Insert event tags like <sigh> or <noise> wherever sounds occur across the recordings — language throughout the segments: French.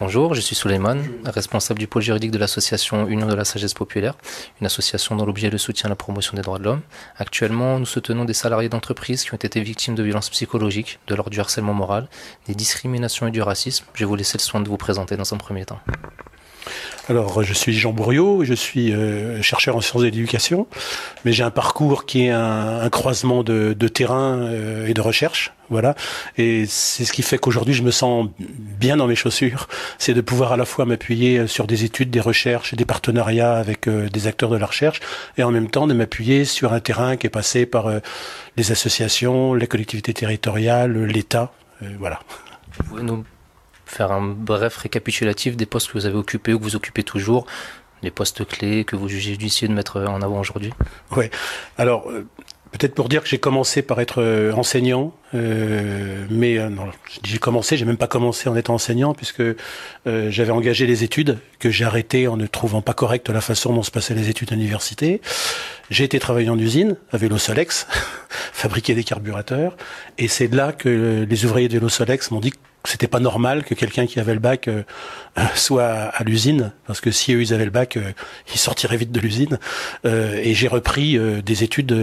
Bonjour, je suis Suleiman, responsable du pôle juridique de l'association Union de la Sagesse Populaire, une association dont l'objet est le soutien à la promotion des droits de l'homme. Actuellement, nous soutenons des salariés d'entreprise qui ont été victimes de violences psychologiques, de l'ordre du harcèlement moral, des discriminations et du racisme. Je vais vous laisser le soin de vous présenter dans un premier temps. Alors, je suis Jean Bourriot, je suis euh, chercheur en sciences de l'éducation, mais j'ai un parcours qui est un, croisement de, terrain euh, et de recherche, voilà. Et c'est ce qui fait qu'aujourd'hui, je me sens bien dans mes chaussures, c'est de pouvoir à la fois m'appuyer sur des études, des recherches, des partenariats avec euh, des acteurs de la recherche, et en même temps de m'appuyer sur un terrain qui est passé par les associations, les collectivités territoriales, l'État, voilà. Faire un bref récapitulatif des postes que vous avez occupés ou que vous occupez toujours, les postes clés que vous jugez judicieux de mettre en avant aujourd'hui Oui. Alors, euh, peut-être pour dire que j'ai commencé par être euh, enseignant, euh, mais non, j'ai commencé, j'ai même pas commencé en étant enseignant puisque j'avais engagé les études que j'ai arrêtées en ne trouvant pas correcte la façon dont se passaient les études à l'université. J'ai été travailler en usine à Vélo Solex, <laughs> fabriquer des carburateurs, et c'est là que les ouvriers de Vélo Solex m'ont dit c'était pas normal que quelqu'un qui avait le bac euh, euh, <laughs> soit à, l'usine parce que si eux ils avaient le bac euh, ils sortiraient vite de l'usine. Et j'ai repris des études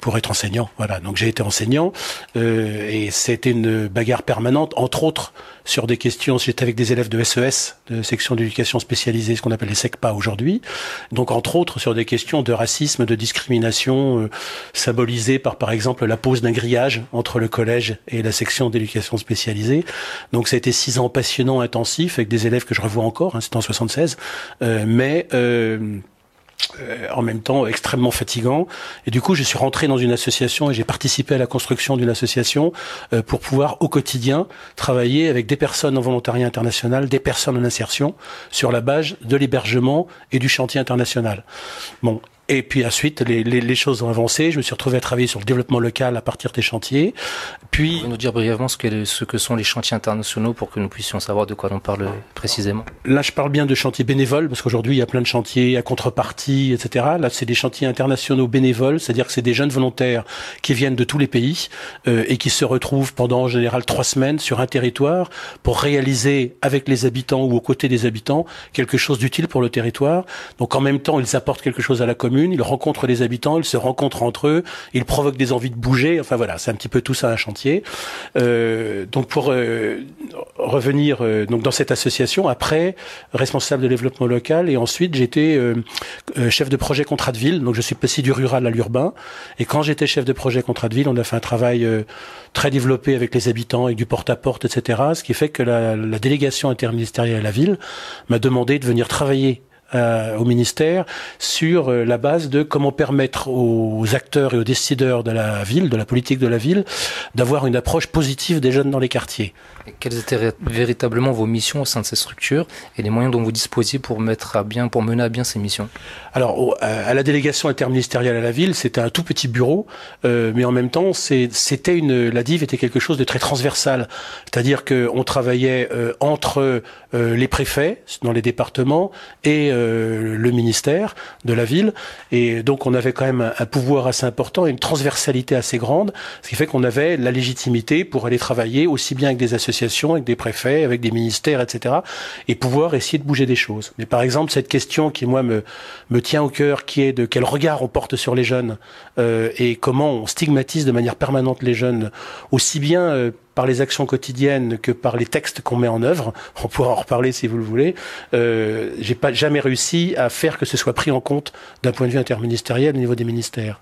pour être enseignant. Voilà. Donc j'ai été enseignant. Et c'était une bagarre permanente. Entre autres sur des questions j'étais avec des élèves de SES e de section d'éducation spécialisée ce qu'on appelle les SECPA aujourd'hui. Donc entre autres sur des questions de racisme de discrimination symbolisées par par exemple la pose d'un grillage entre le collège et la section d'éducation spécialisée donc ça a été six ans passionnants, intensifs, avec des élèves que je revois encore, hein, c'était en 76, euh, mais... Euh, euh, en même temps extrêmement fatigant. Et du coup, je suis rentré dans une association et j'ai participé à la construction d'une association pour pouvoir au quotidien travailler avec des personnes en volontariat international, des personnes en insertion sur la base de l'hébergement et du chantier international. Bon, et puis ensuite, les, les, les, choses ont avancé. Je me suis retrouvé à travailler sur le développement local à partir des chantiers. Puis, Vous nous dire brièvement ce que, ce que sont les chantiers internationaux pour que nous puissions savoir de quoi on parle précisément? Là, je parle bien de chantiers bénévoles parce qu'aujourd'hui, il y a plein de chantiers à contrepartie, etc. Là, c'est des chantiers internationaux bénévoles, c'est-à-dire que c'est des jeunes volontaires qui viennent de tous les pays euh, et qui se retrouvent pendant en général trois semaines sur un territoire pour réaliser avec les habitants ou aux côtés des habitants quelque chose d'utile pour le territoire. Donc, en même temps, ils apportent quelque chose à la commune ils rencontrent les habitants, ils se rencontrent entre eux, ils provoquent des envies de bouger. Enfin voilà, c'est un petit peu tout ça un chantier. Euh, donc pour euh, revenir euh, donc dans cette association, après responsable de développement local et ensuite j'étais chef de projet contrat de ville. Donc je suis passé du rural à l'urbain. Et quand j'étais chef de projet contrat de ville, on a fait un travail très développé avec les habitants et du porte-à-porte, etc. Ce qui fait que la, la délégation interministérielle à la ville m'a demandé de venir travailler euh, au ministère sur euh, la base de comment permettre aux acteurs et aux décideurs de la ville, de la politique de la ville, d'avoir une approche positive des jeunes dans les quartiers. quelles étaient véritablement vos missions au sein de ces structures et les moyens dont vous disposiez pour mettre à bien, pour mener à bien ces missions? Alors, à la délégation interministérielle à la ville, c'était un tout petit bureau, euh, mais en même temps, c'était une, la DIV était quelque chose de très transversal, c'est-à-dire qu'on travaillait entre les préfets dans les départements et euh, le ministère de la ville. Et donc on avait quand même un, pouvoir assez important et une transversalité assez grande, ce qui fait qu'on avait la légitimité pour aller travailler aussi bien avec des associations, avec des préfets, avec des ministères, etc. et pouvoir essayer de bouger des choses. Mais par exemple, cette question qui, moi, me, me tient au cœur, qui est de quel regard on porte sur les jeunes euh, et comment on stigmatise de manière permanente les jeunes, aussi bien euh, par les actions quotidiennes que par les textes qu'on met en œuvre. <laughs> On pourra en reparler si vous le voulez. Euh, J'ai pas jamais réussi à faire que ce soit pris en compte d'un point de vue interministériel au niveau des ministères.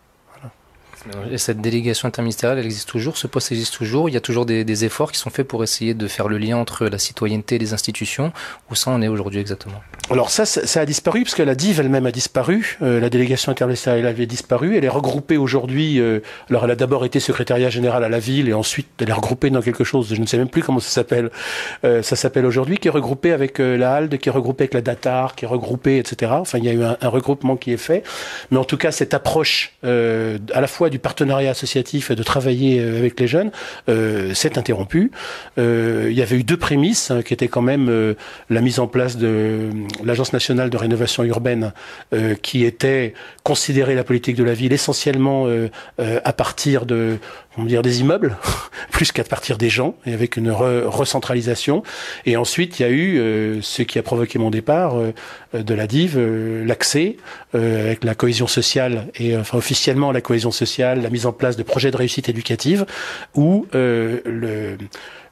Et cette délégation interministérielle, elle existe toujours, ce poste existe toujours. Il y a toujours des, des, efforts qui sont faits pour essayer de faire le lien entre la citoyenneté et les institutions. Où ça en est aujourd'hui exactement Alors ça, ça a disparu parce que la DIV elle-même a disparu. Euh, la délégation interministérielle avait disparu. Elle est regroupée aujourd'hui. Euh, alors elle a d'abord été secrétariat général à la ville et ensuite elle est regroupée dans quelque chose. Je ne sais même plus comment ça s'appelle. Euh, ça s'appelle aujourd'hui qui est regroupée avec la HALD, qui est regroupée avec la DATAR, qui est regroupée, etc. Enfin, il y a eu un, un regroupement qui est fait. Mais en tout cas, cette approche à la fois du du partenariat associatif de travailler euh, avec les jeunes euh, s'est interrompu. Euh, il y avait eu deux prémices hein, qui étaient quand même la mise en place de l'Agence nationale de rénovation urbaine qui était considérer la politique de la ville essentiellement à partir de on dire des immeubles, <laughs> plus qu'à partir des gens et avec une recentralisation. Et ensuite, il y a eu euh, ce qui a provoqué mon départ de la DIV, l'accès avec la cohésion sociale et enfin officiellement la cohésion sociale, la mise en place de projets de réussite éducative où le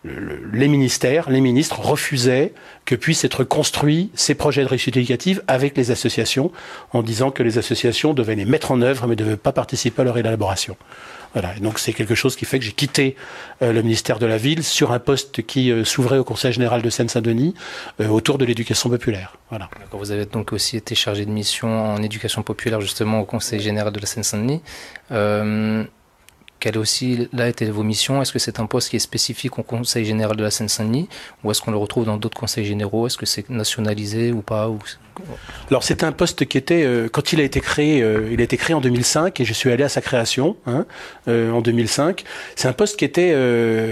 les ministères, les ministres refusaient que puissent être construits ces projets de réussite éducative avec les associations, en disant que les associations devaient les mettre en œuvre, mais ne devaient pas participer à leur élaboration. Voilà. donc c'est quelque chose qui fait que j'ai quitté euh, le ministère de la Ville sur un poste qui euh, s'ouvrait au Conseil général de Seine-Saint-Denis euh, autour de l'éducation populaire. Voilà. Vous avez donc aussi été chargé de mission en éducation populaire justement au Conseil général de la Seine-Saint-Denis. Quelle aussi là été vos missions? Est-ce que c'est un poste qui est spécifique au Conseil général de la Seine-Saint-Denis? Ou est-ce qu'on le retrouve dans d'autres conseils généraux? Est-ce que c'est nationalisé ou pas? Alors c'est un poste qui était, euh, quand il a été créé, euh, il a été créé en 2005 et je suis allé à sa création hein, euh, en 2005. C'est un poste qui était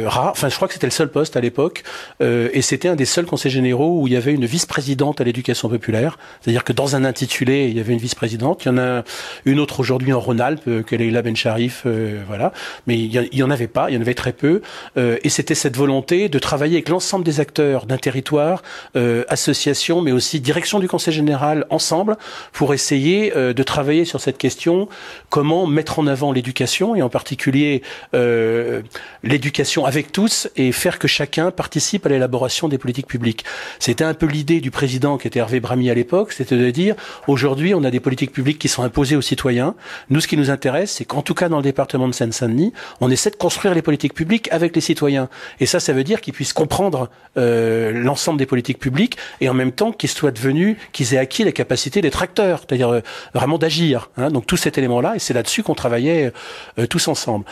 rare, enfin je crois que c'était le seul poste à l'époque et c'était un des seuls conseils généraux où il y avait une vice-présidente à l'éducation populaire. C'est-à-dire que dans un intitulé, il y avait une vice-présidente. Il y en a une autre aujourd'hui en Rhône-Alpes, qu'elle est la Ben Sharif, voilà. Mais il y, en avait pas, il y en avait très peu et c'était cette volonté de travailler avec l'ensemble des acteurs d'un territoire, association, mais aussi direction du conseil général ensemble pour essayer euh, de travailler sur cette question comment mettre en avant l'éducation et en particulier euh, l'éducation avec tous et faire que chacun participe à l'élaboration des politiques publiques. C'était un peu l'idée du président qui était Hervé Bramy à l'époque, c'était de dire aujourd'hui on a des politiques publiques qui sont imposées aux citoyens. Nous ce qui nous intéresse c'est qu'en tout cas dans le département de Seine-Saint-Denis on essaie de construire les politiques publiques avec les citoyens et ça ça veut dire qu'ils puissent comprendre euh, l'ensemble des politiques publiques et en même temps qu'ils soient devenus qu'ils aient acquis la capacité d'être acteurs, c'est-à-dire euh, vraiment d'agir. Hein. donc tout cet élément-là, et c'est là-dessus qu'on travaillait euh, tous ensemble.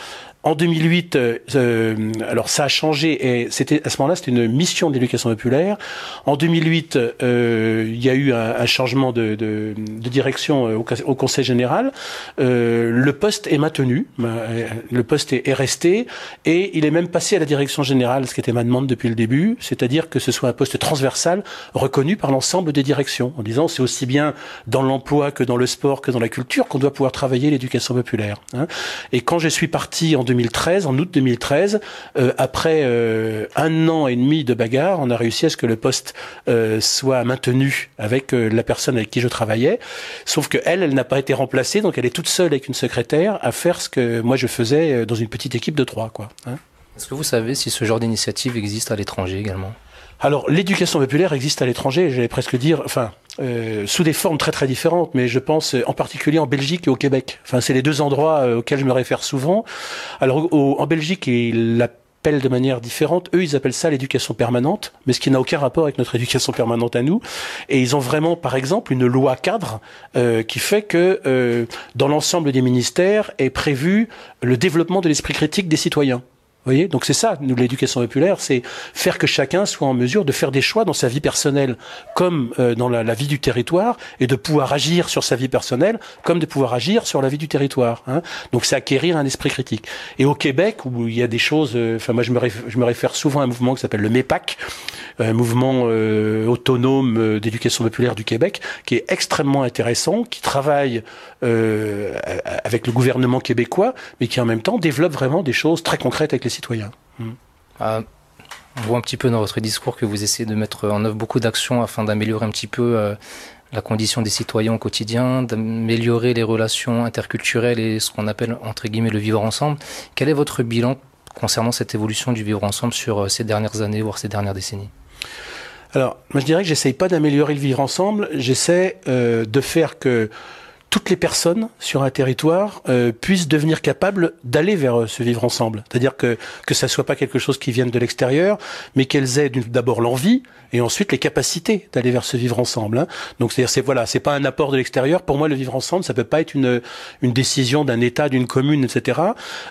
En 2008, euh, euh, alors ça a changé et c'était à ce moment-là c'était une mission d'éducation populaire. En 2008, euh, il y a eu un, un changement de, de, de direction au, au, Conseil général. Euh, le poste est maintenu, le poste est, est, resté et il est même passé à la direction générale, ce qui était ma demande depuis le début, c'est-à-dire que ce soit un poste transversal reconnu par l'ensemble des directions, en disant c'est aussi bien dans l'emploi que dans le sport que dans la culture qu'on doit pouvoir travailler l'éducation populaire. Hein. Et quand je suis parti en 2013, en août 2013, euh, après euh, un an et demi de bagarre, on a réussi à ce que le poste euh, soit maintenu avec la personne avec qui je travaillais. Sauf que elle, elle n'a pas été remplacée, donc elle est toute seule avec une secrétaire à faire ce que moi je faisais dans une petite équipe de trois. Hein. Est-ce que vous savez si ce genre d'initiative existe à l'étranger également? Alors, l'éducation populaire existe à l'étranger, j'allais presque dire, enfin, euh, sous des formes très très différentes, mais je pense en particulier en Belgique et au Québec. Enfin, c'est les deux endroits euh, auxquels je me réfère souvent. Alors, en Belgique, ils l'appellent de manière différente. Eux, ils appellent ça l'éducation permanente, mais ce qui n'a aucun rapport avec notre <laughs> éducation permanente à nous. Et ils ont vraiment, par exemple, une loi cadre euh, qui fait que euh, dans l'ensemble des ministères est prévu le développement de l'esprit critique des citoyens voyez Donc c'est ça, nous, l'éducation populaire, c'est faire que chacun soit en mesure de faire des choix dans sa vie personnelle, comme euh, dans la, vie du territoire, et de pouvoir agir sur sa vie personnelle, comme de pouvoir agir sur la vie du territoire. Hein. Donc c'est acquérir un esprit critique. Et au Québec, où il y a des choses, euh, enfin moi je me, réfère, souvent à un mouvement qui s'appelle le MEPAC, un mouvement euh, autonome d'éducation populaire du Québec, qui est extrêmement intéressant, qui travaille avec le gouvernement québécois, mais qui en même temps développe vraiment des choses très concrètes avec les citoyens. Hmm. Ah, on voit un petit peu dans votre discours que vous essayez de mettre en œuvre beaucoup d'actions afin d'améliorer un petit peu euh, la condition des citoyens au quotidien, d'améliorer les relations interculturelles et ce qu'on appelle entre guillemets le vivre ensemble. Quel est votre bilan concernant cette évolution du vivre ensemble sur euh, ces dernières années, voire ces dernières décennies? Alors, moi je dirais que j'essaye pas d'améliorer le vivre ensemble, j'essaie euh, de faire que toutes les personnes sur un territoire euh, puissent devenir capables d'aller vers euh, ce vivre ensemble. C'est-à-dire que que ça soit pas quelque chose qui vienne de l'extérieur, mais qu'elles aient d'abord l'envie et ensuite les capacités d'aller vers ce vivre ensemble. Hein. Donc c'est-à-dire c'est voilà, c'est pas un apport de l'extérieur. Pour moi, le vivre ensemble, ça peut pas être une une décision d'un État, d'une commune, etc.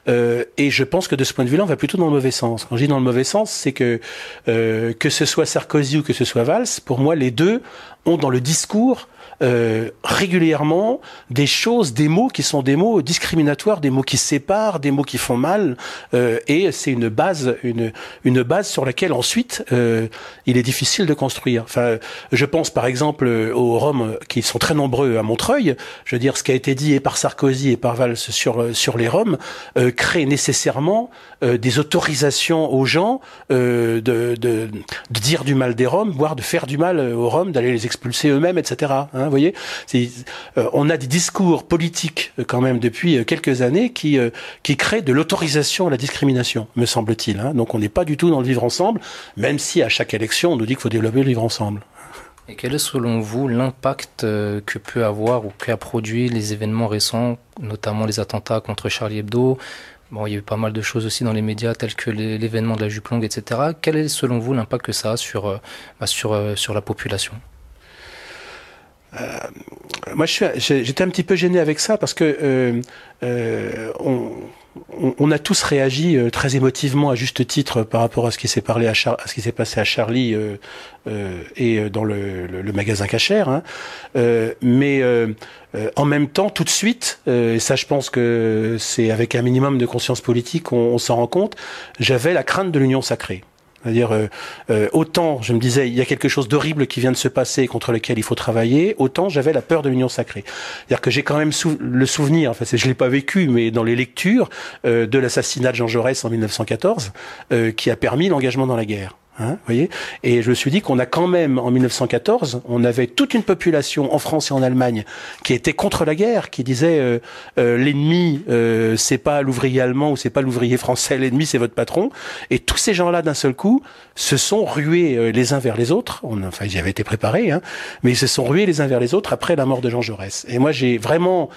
Euh, et je pense que de ce point de vue-là, on va plutôt dans le mauvais sens. Quand je dis dans le mauvais sens, c'est que euh, que ce soit Sarkozy ou que ce soit Valls, pour moi, les deux ont dans le discours euh, régulièrement des choses, des mots qui sont des mots discriminatoires, des mots qui séparent, des mots qui font mal, euh, et c'est une base, une, une base sur laquelle ensuite euh, il est difficile de construire. Enfin, je pense par exemple aux Roms qui sont très nombreux à Montreuil. Je veux dire, ce qui a été dit et par Sarkozy et par Valls sur sur les Roms crée nécessairement des autorisations aux gens de, de, de, dire du mal des Roms, voire de faire du mal aux Roms, d'aller les expulser eux-mêmes, etc. vous voyez, euh, on a des discours politiques euh, quand même depuis euh, quelques années qui qui créent de l'autorisation à la discrimination, me semble-t-il. Hein. Donc on n'est pas du tout dans le vivre ensemble, même si à chaque élection on nous dit qu'il faut développer le vivre ensemble. Et quel est selon vous l'impact que peut avoir ou qu'a produit les événements récents, notamment les attentats contre Charlie Hebdo? Bon, il y a eu pas mal de choses aussi dans les médias, tels que l'événement de la jupe longue, etc. Quel est selon vous l'impact que ça a sur, bah, sur, sur la population? Moi, j'étais un petit peu gêné avec ça parce que euh, euh, on, on, a tous réagi euh, très émotivement à juste titre par rapport à ce qui s'est parlé à, à, ce qui s'est passé à Charlie euh, euh, et dans le, le, magasin Cachère. Hein. mais en même temps, tout de suite, et ça, je pense que c'est avec un minimum de conscience politique, on, on s'en rend compte. J'avais la crainte de l'union sacrée. C'est-à-dire, euh, euh, autant je me disais, il y a quelque chose d'horrible qui vient de se passer contre lequel il faut travailler, autant j'avais la peur de l'union sacrée. C'est-à-dire que j'ai quand même le souvenir, enfin je l'ai pas vécu, mais dans les lectures euh, de l'assassinat de Jean Jaurès en 1914, qui a permis l'engagement dans la guerre. Hein, voyez et je me suis dit qu'on a quand même, en 1914, on avait toute une population en France et en Allemagne qui était contre la guerre, qui disait euh, euh, l'ennemi, euh, c'est pas l'ouvrier allemand ou c'est pas l'ouvrier français, l'ennemi c'est votre patron. Et tous ces gens-là, d'un seul coup, se sont rués les uns vers les autres. Enfin, ils y avaient été préparés, hein, mais ils se sont rués les uns vers les autres après la mort de Jean Jaurès. Et moi, j'ai vraiment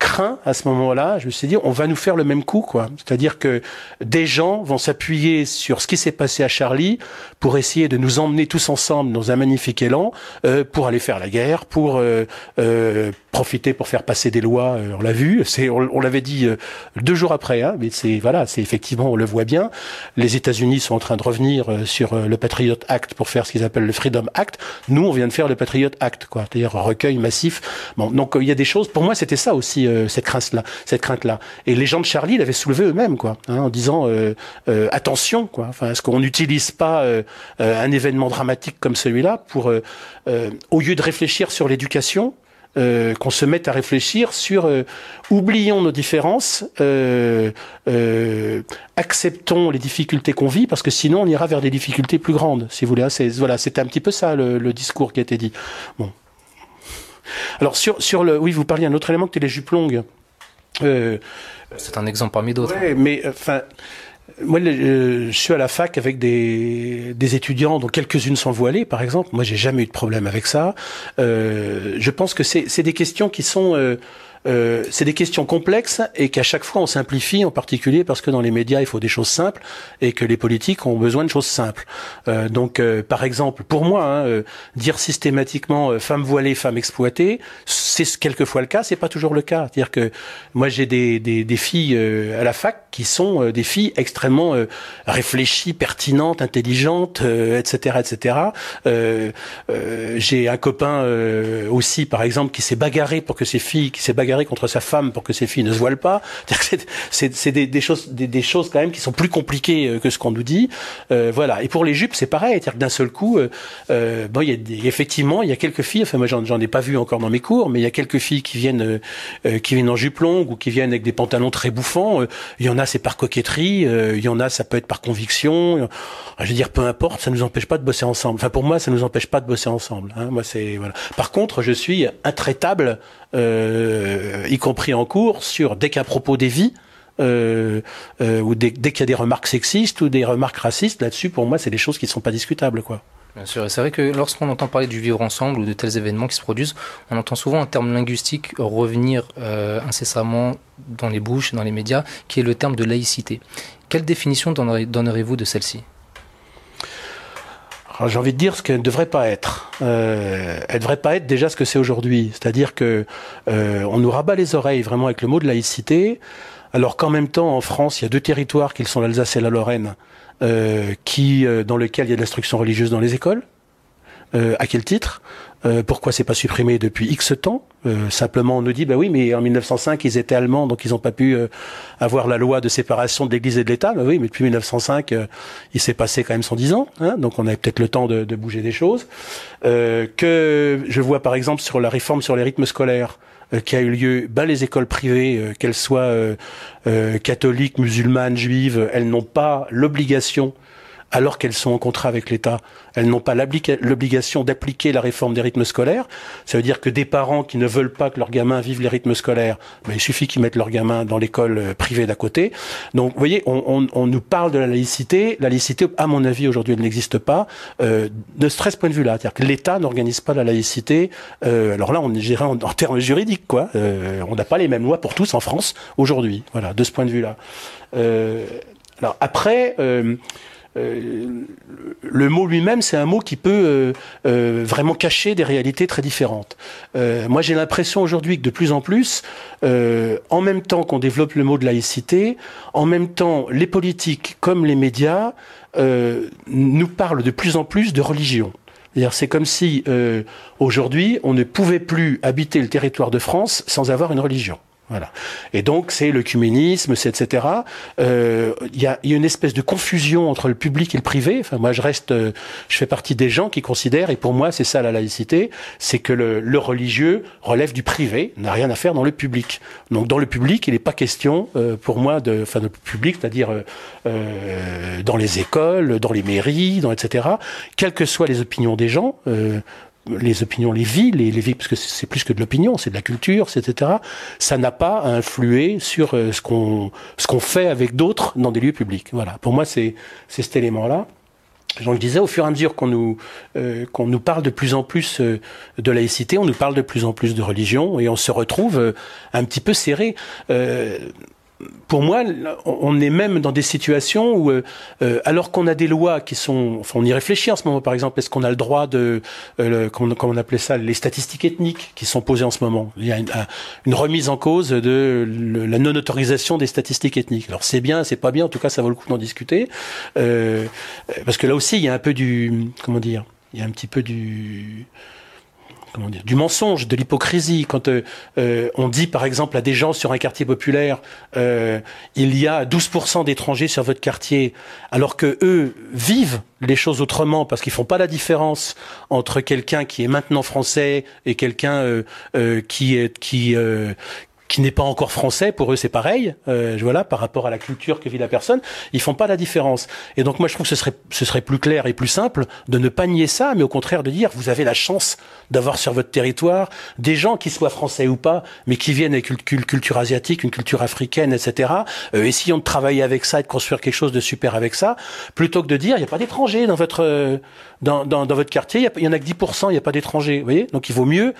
craint à ce moment-là, je me suis dit, on va nous faire le même coup, quoi. C'est-à-dire que des gens vont s'appuyer sur ce qui s'est passé à Charlie pour essayer de nous emmener tous ensemble dans un magnifique élan euh, pour aller faire la guerre, pour euh, euh, profiter pour faire passer des lois. Euh, on l'a vu, c'est on, l'avait dit euh, deux jours après, hein, mais c'est voilà, c'est effectivement on le voit bien. Les États-Unis sont en train de revenir sur le Patriot Act pour faire ce qu'ils appellent le Freedom Act. Nous, on vient de faire le Patriot Act, quoi, c'est-à-dire recueil massif. Bon, donc il y a des choses. Pour moi, c'était ça aussi euh, cette crainte-là, cette crainte-là. Et les gens de Charlie l'avaient soulevé eux-mêmes, quoi, hein, en disant euh, euh, attention, quoi. Enfin, est-ce qu'on n'utilise pas un événement dramatique comme celui-là pour, au lieu de réfléchir sur l'éducation, qu'on se mette à réfléchir sur oublions nos différences, acceptons les difficultés qu'on vit, parce que sinon on ira vers des difficultés plus grandes, si vous voulez. Hein. Voilà, c'était un petit peu ça le, le, discours qui a été dit. Bon. Alors sur, sur le, oui, vous parliez d'un autre élément qui était les jupes longues. Euh, c'est un exemple parmi d'autres. Ouais, mais enfin. Moi, je suis à la fac avec des, étudiants dont quelques-unes sont voilées, par exemple. Moi, j'ai jamais eu de problème avec ça. Euh, je pense que c'est des questions qui sont euh, euh, c'est des questions complexes et qu'à chaque fois on simplifie, en particulier parce que dans les médias il faut des choses simples et que les politiques ont besoin de choses simples. Euh, donc, euh, par exemple, pour moi, hein, euh, dire systématiquement femme voilée, femme exploitée, c'est quelquefois le cas, c'est pas toujours le cas. C'est-à-dire que moi j'ai des, des, des, filles à la fac qui sont des filles extrêmement réfléchies, pertinentes, intelligentes, etc., etc. j'ai un copain aussi, par exemple, qui s'est bagarré pour que ses filles, qui s'est bagarré contre sa femme pour que ses filles ne se voilent pas. <laughs> C'est des, choses, quand même qui sont plus compliquées euh, que ce qu'on nous dit. Euh, voilà. Et pour les jupes, c'est pareil. C'est-à-dire que d'un seul coup, euh, bon, effectivement, il y a quelques filles. Enfin, moi, j'en ai pas vu encore dans mes cours, mais il y a quelques filles qui viennent, qui viennent en jupe longue ou qui viennent avec des pantalons très bouffants. Il y en a, c'est par coquetterie. il y en a, ça peut être par conviction. Je veux dire, peu importe, ça nous empêche pas de bosser ensemble. Enfin, pour moi, ça nous empêche pas de bosser ensemble. Hein. Moi, c'est voilà. Par contre, je suis intraitable y compris en cours, sur dès qu'à propos des vies, euh, euh, ou dès, qu'il y a des remarques sexistes ou des remarques racistes, là-dessus, pour moi, c'est des choses qui ne sont pas discutables, quoi. Bien sûr, c'est vrai que lorsqu'on entend parler du vivre ensemble ou de tels événements qui se produisent, on entend souvent un terme linguistique revenir incessamment dans les bouches, dans les médias, qui est le terme de laïcité. Quelle définition donnerez-vous de celle-ci? J'ai envie de dire ce qu'elle ne devrait pas être. Euh, elle ne devrait pas être déjà ce que c'est aujourd'hui. C'est-à-dire que euh, on nous rabat les oreilles vraiment avec le mot de laïcité, alors qu'en même temps en France il y a deux territoires qui sont l'Alsace et la Lorraine, euh, dans lesquels il y a de l'instruction religieuse dans les écoles. à quel titre? Euh, pourquoi c'est pas supprimé depuis X temps euh, Simplement, on nous dit, bah oui, mais en 1905, ils étaient allemands, donc ils n'ont pas pu euh, avoir la loi de séparation de l'Église et de l'État. Bah oui, mais depuis 1905, il s'est passé quand même 110 ans, hein, donc on avait peut-être le temps de, de, bouger des choses. que je vois par exemple sur la réforme sur les rythmes scolaires qui a eu lieu, bah, les écoles privées, qu'elles soient catholiques, musulmanes, juives, elles n'ont pas l'obligation alors qu'elles sont en contrat avec l'État. Elles n'ont pas l'obligation d'appliquer la réforme des rythmes scolaires. Ça veut dire que des parents qui ne veulent pas que leurs gamins vivent les rythmes scolaires, ben, il suffit qu'ils mettent leurs gamins dans l'école euh, privée d'à côté. Donc, vous voyez, on, nous parle de la laïcité. La laïcité, à mon avis, aujourd'hui, elle n'existe pas, euh, de ce point de vue-là. C'est-à-dire que l'État n'organise pas la laïcité. Euh, alors là, on géré en, en termes juridiques, quoi. Euh, on n'a pas les mêmes lois pour tous en France aujourd'hui. Voilà, de ce point de vue-là. Alors après, euh, le mot lui-même, c'est un mot qui peut euh, euh, vraiment cacher des réalités très différentes. moi, j'ai l'impression aujourd'hui que de plus en plus, en même temps qu'on développe le mot de laïcité, en même temps, les politiques comme les médias nous parlent de plus en plus de religion. C'est comme si aujourd'hui, on ne pouvait plus habiter le territoire de France sans avoir une religion. Voilà. Et donc c'est l'œcuménisme, c'est etc. Euh, il y, a, y, a, une espèce de confusion entre le public et le privé. Enfin, moi, je reste, euh, je fais partie des gens qui considèrent, et pour moi, c'est ça la laïcité, c'est que le, le, religieux relève du privé, n'a rien à faire dans le public. Donc dans le public, il n'est pas question, euh, pour moi, de, enfin, le public, c'est-à-dire euh, dans les écoles, dans les mairies, dans etc. Quelles que soient les opinions des gens les opinions, les vies, les, vies, parce que c'est plus que de l'opinion, c'est de la culture, etc. Ça n'a pas à influer sur euh, ce qu'on ce qu'on fait avec d'autres dans des lieux publics. Voilà. Pour moi, c'est cet élément-là. Donc je disais, au fur et à mesure qu'on nous euh, qu'on nous parle de plus en plus euh, de laïcité, on nous parle de plus en plus de religion et on se retrouve un petit peu serré pour moi, on est même dans des situations où, euh, euh, alors qu'on a des lois qui sont, enfin, on y réfléchit en ce moment, par exemple, est-ce qu'on a le droit de, euh, comment, on appelait ça, les statistiques ethniques qui sont posées en ce moment? Il y a une, remise en cause de la non-autorisation des statistiques ethniques. Alors c'est bien, c'est pas bien, en tout cas, ça vaut le coup d'en discuter, parce que là aussi, il y a un peu du, comment dire, il y a un petit peu du comment dire, du mensonge, de l'hypocrisie. Quand euh, euh, on dit par exemple à des gens sur un quartier populaire, euh, il y a 12% d'étrangers sur votre quartier, alors que eux vivent les choses autrement parce qu'ils font pas la différence entre quelqu'un qui est maintenant français et quelqu'un qui est qui qui n'est pas encore français, pour eux c'est pareil, euh, voilà, par rapport à la culture que vit la personne, ils font pas la différence. Et donc moi je trouve que ce serait, ce serait plus clair et plus simple de ne pas nier ça, mais au contraire de dire vous avez la chance d'avoir sur votre territoire des gens qui soient français ou pas, mais qui viennent avec une culture asiatique, une culture africaine, etc. Euh, essayons de travailler avec ça et de construire quelque chose de super avec ça, plutôt que de dire il n'y a pas d'étrangers dans votre euh, dans, dans, dans, votre quartier, il y, en a que 10%, il n'y a pas d'étrangers, vous voyez? Donc il vaut mieux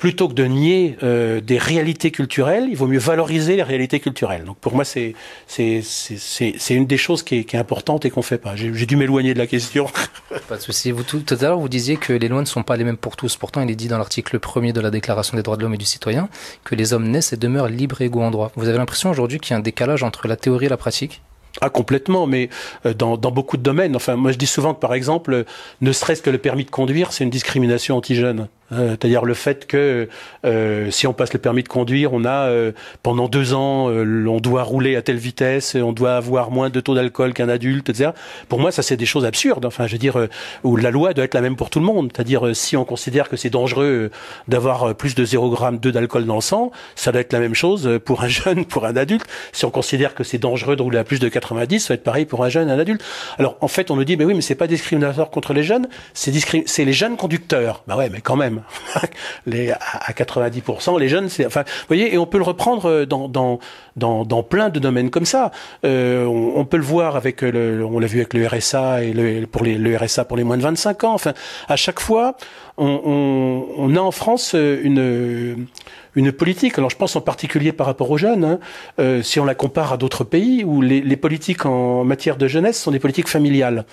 plutôt que de nier euh, des réalités culturelles, il vaut mieux valoriser les réalités culturelles. Donc pour moi, c'est c'est c'est une des choses qui est, qui est importante et qu'on fait pas. J'ai dû m'éloigner de la question. <laughs> Pas de souci. Vous tout, tout, à l'heure, vous disiez que les lois ne sont pas les mêmes pour tous. Pourtant, il est dit dans l'article premier de la Déclaration des droits de l'homme et du citoyen que les hommes naissent et demeurent libres et égaux en droit. Vous avez l'impression aujourd'hui qu'il y a un décalage entre la théorie et la pratique? Ah complètement, mais euh, dans, dans, beaucoup de domaines. Enfin, moi je dis souvent que par exemple, ne serait-ce que le permis de conduire, c'est une discrimination anti-jeune. Euh, c'est-à-dire le fait que euh, si on passe le permis de conduire, on a euh, pendant deux ans, on doit rouler à telle vitesse, on doit avoir moins de taux d'alcool qu'un adulte, etc. Pour moi, ça c'est des choses absurdes. Enfin, je veux dire, où la loi doit être la même pour tout le monde. C'est-à-dire si on considère que c'est dangereux d'avoir plus de 0,2 d'alcool dans le sang, ça doit être la même chose pour un <laughs> jeune, pour un adulte. Si on considère que c'est dangereux de rouler à plus de 90, ça va être pareil pour un jeune, un adulte. Alors en fait, on nous dit, mais oui, mais c'est pas discriminatoire contre les jeunes, c'est c'est les jeunes conducteurs. Bah ouais, mais quand même. <laughs> les, à 90%, les jeunes, c'est, enfin, vous voyez, et on peut le reprendre euh, dans, dans, dans, dans plein de domaines comme ça. Euh, on, on, peut le voir avec le, on l'a vu avec le RSA et le, pour les, le RSA pour les moins de 25 ans. Enfin, à chaque fois, on, on, on a en France euh, une, une politique. Alors, je pense en particulier par rapport aux jeunes. Hein, euh, si on la compare à d'autres pays où les, politiques en matière de jeunesse sont des politiques familiales.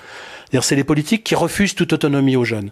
C'est-à-dire, c'est les politiques qui refusent toute autonomie aux jeunes.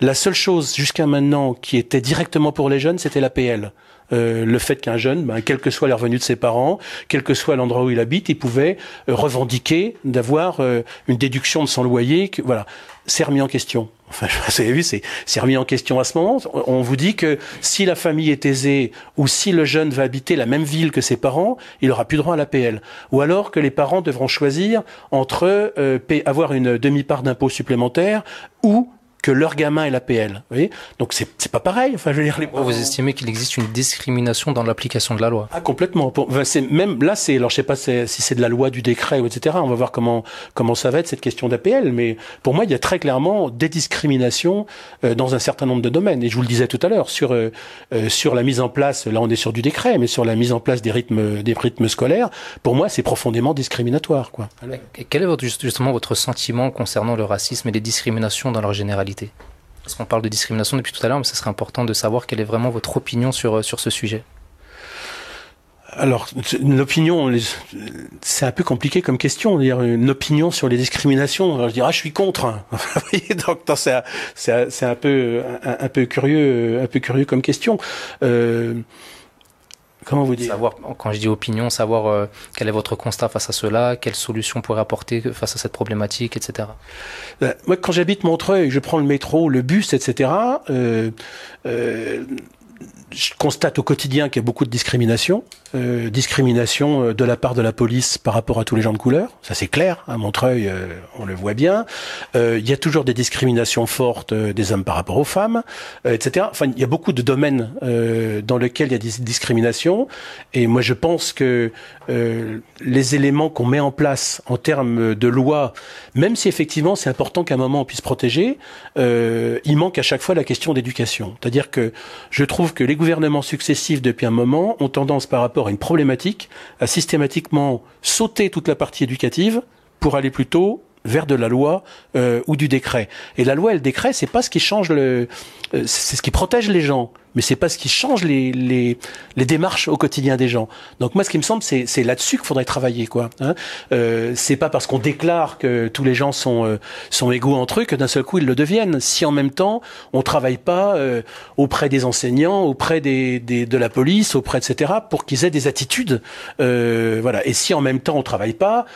La seule chose jusqu'à maintenant qui était directement pour les jeunes, c'était l'APL. Le fait qu'un jeune, ben, quel que soit les revenus de ses parents, quel que soit l'endroit où il habite, il pouvait revendiquer d'avoir une déduction de son loyer. Voilà, c'est remis en question. Vous avez vu, c'est, remis en question à ce moment. On vous dit que si la famille est aisée ou si le jeune va habiter la même ville que ses parents, il aura plus droit à l'APL. Ou alors que les parents devront choisir entre euh, avoir une demi-part d'impôt supplémentaire ou que leur gamin est l'APL. Vous voyez? Donc c'est c'est pas pareil. Enfin, je veux dire, les Vous estimez qu'il existe une discrimination dans l'application de la loi? Ah complètement. c'est même là, c'est alors je sais pas si c'est de la loi, du décret, ou etc. On va voir comment comment ça va être cette question d'APL. Mais pour moi, il y a très clairement des discriminations euh, dans un certain nombre de domaines. Et je vous le disais tout à l'heure sur euh, euh, sur la mise en place. Là, on est sur du décret, mais sur la mise en place des rythmes des rythmes scolaires, pour moi, c'est profondément discriminatoire. Quoi. Et quel est votre, justement votre sentiment concernant le racisme et les discriminations dans leur généralité? Parce qu'on parle de discrimination depuis tout à l'heure, mais ce serait important de savoir quelle est vraiment votre opinion sur, euh, sur ce sujet. Alors, une opinion, c'est un peu compliqué comme question. Dire une opinion sur les discriminations. Je dirais, ah, je suis contre. <laughs> Donc, c'est un peu, un, peu curieux, un peu curieux comme question. Euh, Comment vous dire Savoir, quand je dis opinion, savoir euh, quel est votre constat face à cela, quelles solutions pourrait apporter face à cette problématique, etc. Ben, moi, quand j'habite Montreuil, je prends le métro, le bus, etc. Euh, euh, je constate au quotidien qu'il y a beaucoup de discrimination, euh, discrimination euh, de la part de la police par rapport à tous les gens de couleur, ça c'est clair, à Montreuil euh, on le voit bien. Euh, il y a toujours des discriminations fortes des hommes par rapport aux femmes, etc. Enfin, il y a beaucoup de domaines dans lesquels il y a des discriminations, et moi je pense que les éléments qu'on met en place en termes de loi, même si effectivement c'est important qu'à un moment on puisse protéger, il manque à chaque fois la question d'éducation. C'est-à-dire que je trouve que les gouvernements successifs depuis un moment ont tendance par rapport une problématique à systématiquement sauter toute la partie éducative pour aller plutôt vers de la loi euh, ou du décret. Et la loi et le décret, c'est pas ce qui change le, euh, c'est ce qui protège les gens, mais c'est pas ce qui change les, les, les, démarches au quotidien des gens. Donc moi, ce qui me semble, c'est, c'est là-dessus qu'il faudrait travailler, quoi. Hein euh, c'est pas parce qu'on déclare que tous les gens sont euh, sont égaux entre eux que d'un seul coup ils le deviennent. Si en même temps on travaille pas auprès des enseignants, auprès des, des, de la police, auprès etc. pour qu'ils aient des attitudes, voilà. Et si en même temps on travaille pas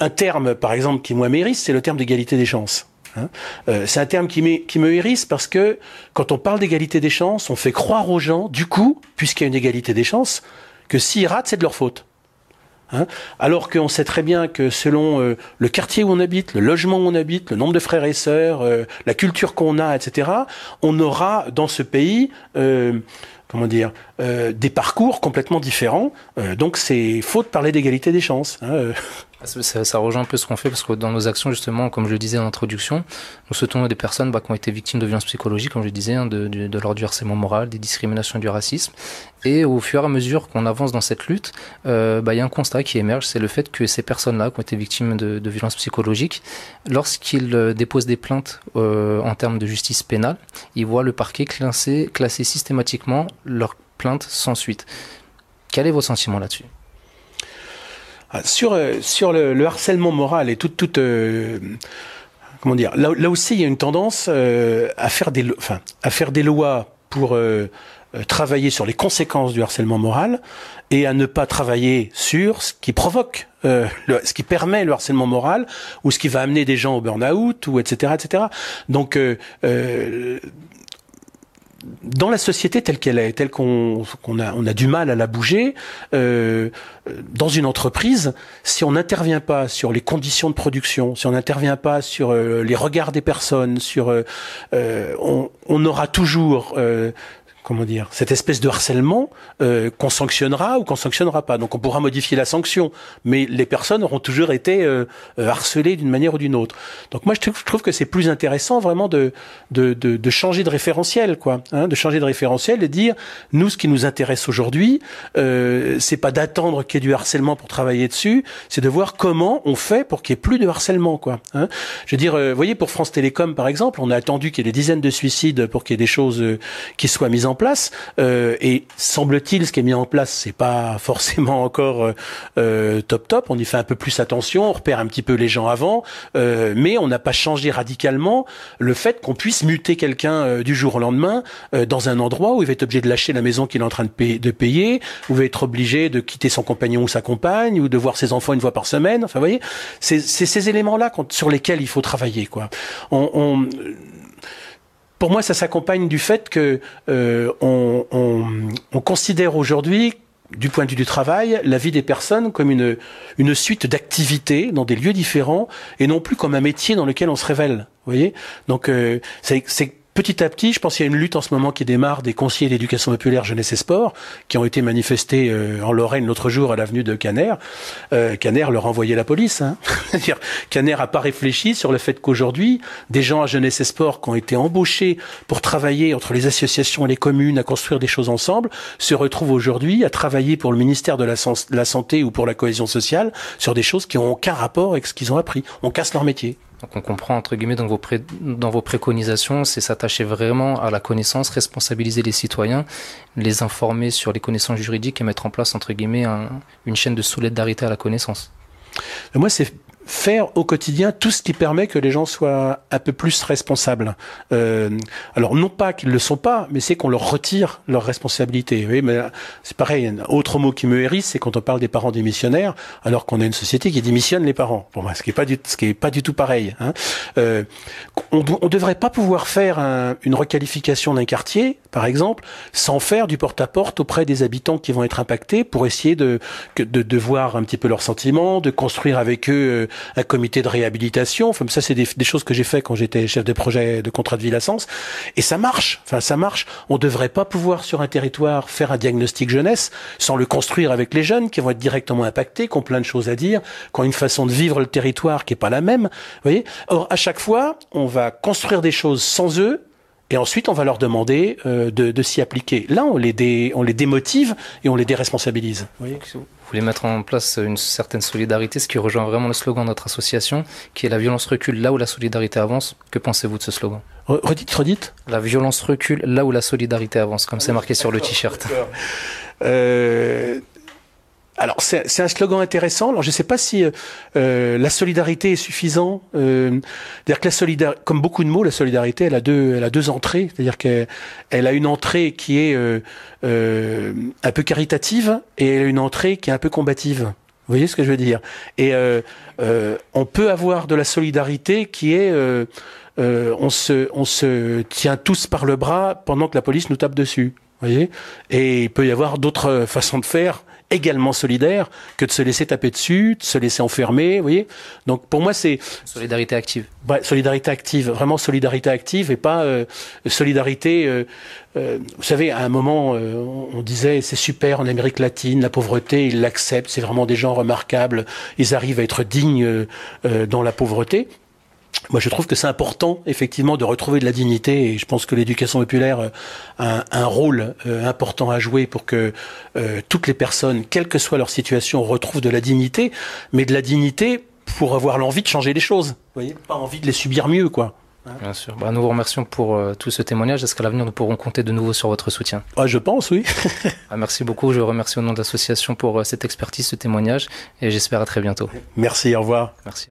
un, terme, par exemple, qui moi m'hérisse, c'est le terme d'égalité des chances. Hein. Euh, c'est un terme qui, me hérisse parce que quand on parle d'égalité des chances, on fait croire aux gens, du coup, puisqu'il y a une égalité des chances, que s'ils ratent, c'est de leur faute. Hein. Alors qu'on sait très bien que selon euh, le quartier où on habite, le logement où on habite, le nombre de frères et sœurs, euh, la culture qu'on a, etc., on aura dans ce pays comment dire, euh, des parcours complètement différents. Euh, donc c'est faux de parler d'égalité des chances. Hein, euh. Ça, ça, rejoint un peu ce qu'on fait parce que dans nos actions, justement, comme je le disais en introduction, nous soutenons des personnes bah, qui ont été victimes de violences psychologiques, comme je le disais, hein, de, de, de l'ordre du harcèlement moral, des discriminations du racisme. Et au fur et à mesure qu'on avance dans cette lutte, euh, bah, il y a un constat qui émerge, c'est le fait que ces personnes-là qui ont été victimes de, de violences psychologiques, lorsqu'ils euh, déposent des plaintes euh, en termes de justice pénale, ils voient le parquet classer, classer systématiquement leurs plaintes sans suite. Quel est votre sentiment là-dessus? Ah, sur, euh, sur le, harcèlement moral et toute, toute euh, comment dire, là, là, aussi il y a une tendance euh, à faire des, enfin, à faire des lois pour travailler sur les conséquences du harcèlement moral et à ne pas travailler sur ce qui provoque, ce qui permet le harcèlement moral ou ce qui va amener des gens au burn-out ou etc etc. Donc dans la société telle qu'elle est, telle qu'on a, on a du mal à la bouger, euh, dans une entreprise, si on n'intervient pas sur les conditions de production, si on n'intervient pas sur euh, les regards des personnes, sur, euh, on, aura toujours comment dire, cette espèce de harcèlement euh, qu'on sanctionnera ou qu'on sanctionnera pas. Donc on pourra modifier la sanction, mais les personnes auront toujours été euh, euh, harcelées d'une manière ou d'une autre. Donc moi je trouve, que c'est plus intéressant vraiment de, de, de, de, changer de référentiel, quoi, hein, de changer de référentiel et dire nous ce qui nous intéresse aujourd'hui, euh, c'est pas d'attendre qu'il y ait du harcèlement pour travailler dessus, c'est de voir comment on fait pour qu'il y ait plus de harcèlement, quoi. Hein. Je veux dire, vous voyez pour France Télécom par exemple, on a attendu qu'il y ait des dizaines de suicides pour qu'il y ait des choses qui soient mises en place. Euh, et semble-t-il, ce qui est mis en place, c'est pas <laughs> forcément encore euh, top top. On y fait un peu plus attention, on repère un petit peu les gens avant, euh, mais on n'a pas changé radicalement le fait qu'on puisse muter quelqu'un du jour au lendemain dans un endroit où il va être obligé de lâcher la maison qu'il est en train de payer, de payer, où il va être obligé de quitter son compagnon ou sa compagne, ou de voir ses enfants une fois par semaine. Enfin, vous voyez, c'est ces éléments-là sur lesquels il faut travailler. Quoi. On, on pour moi, ça s'accompagne du fait que euh, on, on, on, considère aujourd'hui du point de vue du travail, la vie des personnes comme une, une suite d'activités dans des lieux différents et non plus comme un métier dans lequel on se révèle. Vous voyez? Donc euh, c'est Petit à petit, je pense qu'il y a une lutte en ce moment qui démarre des conseillers d'éducation populaire jeunesse et sport qui ont été manifestés euh, en Lorraine l'autre jour à l'avenue de Caner. Euh, Caner leur a envoyé la police. Hein. <laughs> Caner a pas réfléchi sur le fait qu'aujourd'hui, des gens à jeunesse et sport qui ont été embauchés pour travailler entre les associations et les communes à construire des choses ensemble se retrouvent aujourd'hui à travailler pour le ministère de la Santé ou pour la cohésion sociale sur des choses qui n'ont aucun rapport avec ce qu'ils ont appris. On casse leur métier. Donc on comprend entre guillemets dans vos, dans vos préconisations, c'est s'attacher vraiment à la connaissance, responsabiliser les citoyens, les informer sur les connaissances juridiques et mettre en place entre guillemets une chaîne de solidarité à la connaissance. Moi, c'est faire au quotidien tout ce qui permet que les gens soient un peu plus responsables. Euh, alors non pas qu'ils le sont pas, mais c'est qu'on leur retire leur responsabilité. Oui, mais c'est pareil. Un autre mot qui me hérisse, c'est quand on parle des parents démissionnaires, alors qu'on a une société qui démissionne les parents. Bon, ce qui est pas du, ce qui est pas du tout pareil. Hein. Euh, on, on devrait pas pouvoir faire une requalification d'un quartier, par exemple, sans faire du porte-à-porte auprès des habitants qui vont être impactés pour essayer de, de, de voir un petit peu leurs sentiments, de construire avec eux euh, un comité de réhabilitation. Enfin, ça, c'est des, choses que j'ai fait quand j'étais chef de projet de contrat de ville à Sens. Et ça marche. Enfin, ça marche. On devrait pas pouvoir, sur un territoire, faire un diagnostic jeunesse sans le construire avec les jeunes qui vont être directement impactés, qui ont plein de choses à dire, qui ont une façon de vivre le territoire qui est pas la même. Vous voyez? Or, à chaque fois, on va construire des choses sans eux, et ensuite, on va leur demander euh, de, de s'y appliquer. Là, on les, dé, on les démotive et on les déresponsabilise. Vous voulez mettre en place une certaine solidarité, ce qui rejoint vraiment le slogan de notre association, qui est la violence recule là où la solidarité avance. Que pensez-vous de ce slogan? Redites, redites. La violence recule là où la solidarité avance, comme c'est marqué sur le <laughs> t-shirt. Euh, alors c'est un slogan intéressant. Alors je ne sais pas si euh, euh, la solidarité est suffisant. Euh, dire que la solidarité, comme beaucoup de mots, la solidarité, elle a deux, elle a deux entrées. C'est-à-dire qu'elle elle a une entrée qui est euh, euh, un peu caritative et elle a une entrée qui est un peu combative. Vous voyez ce que je veux dire? Et on peut avoir de la solidarité qui est on se on se tient tous par le bras pendant que la police nous tape dessus. Vous voyez? Et il peut y avoir d'autres façons de faire également solidaire que de se laisser taper dessus, de se laisser enfermer, vous voyez. Donc pour moi c'est solidarité active. Ouais, solidarité active, vraiment solidarité active et pas euh, solidarité. Euh, euh, vous savez, à un moment, on disait c'est super en Amérique latine, la pauvreté, ils l'acceptent, c'est vraiment des gens remarquables, ils arrivent à être dignes dans la pauvreté. Moi, je trouve que c'est important, effectivement, de retrouver de la dignité, et je pense que l'éducation populaire euh, a un, rôle euh, important à jouer pour que euh, toutes les personnes, quelle que soit leur situation, retrouvent de la dignité, mais de la dignité pour avoir l'envie de changer les choses. Vous voyez, pas envie de les subir mieux, quoi. Hein Bien sûr. Bah, nous vous remercions pour tout ce témoignage. Est-ce qu'à l'avenir, nous pourrons compter de nouveau sur votre soutien? Ah, Je pense, oui. <laughs> ah, merci beaucoup. Je vous remercie au nom de l'association pour cette expertise, ce témoignage, et j'espère à très bientôt. Merci, au revoir. Merci.